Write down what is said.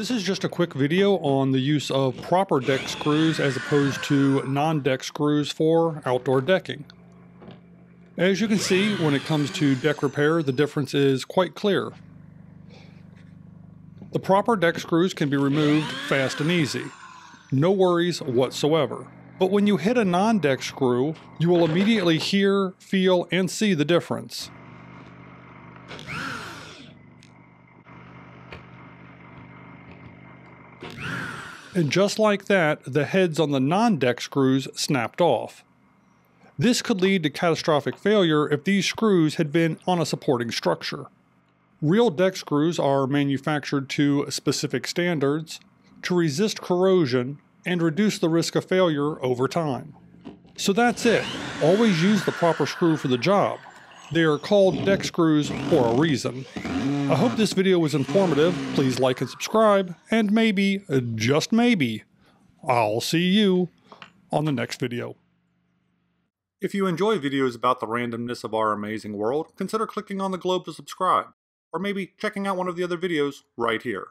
This is just a quick video on the use of proper deck screws as opposed to non-deck screws for outdoor decking. As you can see, when it comes to deck repair, the difference is quite clear. The proper deck screws can be removed fast and easy. No worries whatsoever. But when you hit a non-deck screw, you will immediately hear, feel, and see the difference. And just like that, the heads on the non-deck screws snapped off. This could lead to catastrophic failure if these screws had been on a supporting structure. Real deck screws are manufactured to specific standards to resist corrosion and reduce the risk of failure over time. So that's it. Always use the proper screw for the job. They are called deck screws for a reason. I hope this video was informative. Please like and subscribe, and maybe, uh, just maybe, I'll see you on the next video. If you enjoy videos about the randomness of our amazing world, consider clicking on the globe to subscribe, or maybe checking out one of the other videos right here.